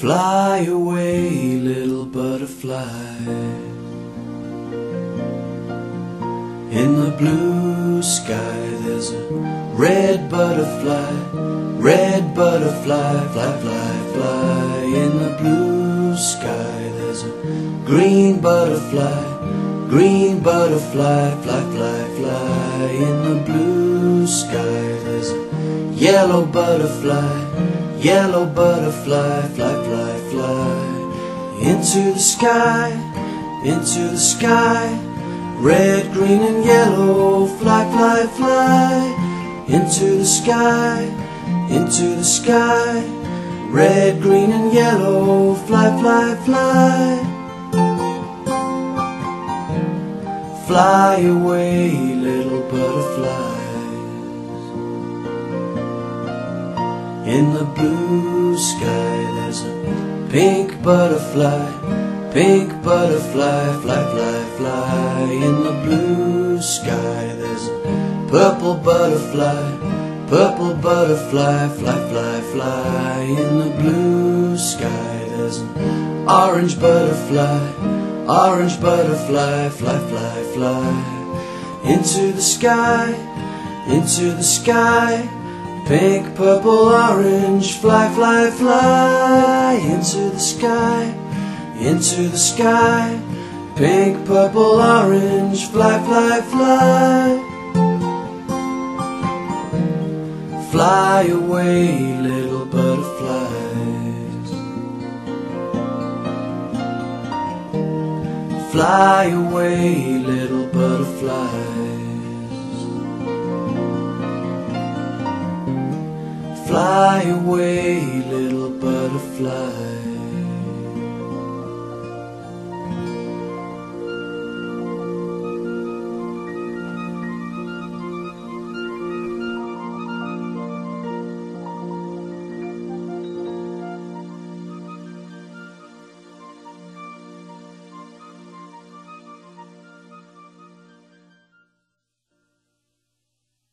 Fly away, little butterfly. In the blue sky, there's a red butterfly, red butterfly, fly, fly, fly. In the blue sky, there's a green butterfly, green butterfly, fly, fly, fly. In the blue sky, there's a yellow butterfly, yellow butterfly, fly, fly, fly. Into the sky, into the sky. Red, green, and yellow, fly, fly, fly into the sky, into the sky. Red, green, and yellow, fly, fly, fly. Fly away, little butterflies. In the blue sky, there's a pink butterfly. Pink butterfly, fly, fly, fly in the blue sky. There's a purple butterfly, purple butterfly, fly, fly, fly in the blue sky. There's an orange butterfly, orange butterfly, fly, fly, fly into the sky, into the sky. Pink, purple, orange, fly, fly, fly into the sky into the sky. Pink, purple, orange, fly, fly, fly. Fly away, little butterflies. Fly away, little butterflies. Fly away, little butterflies.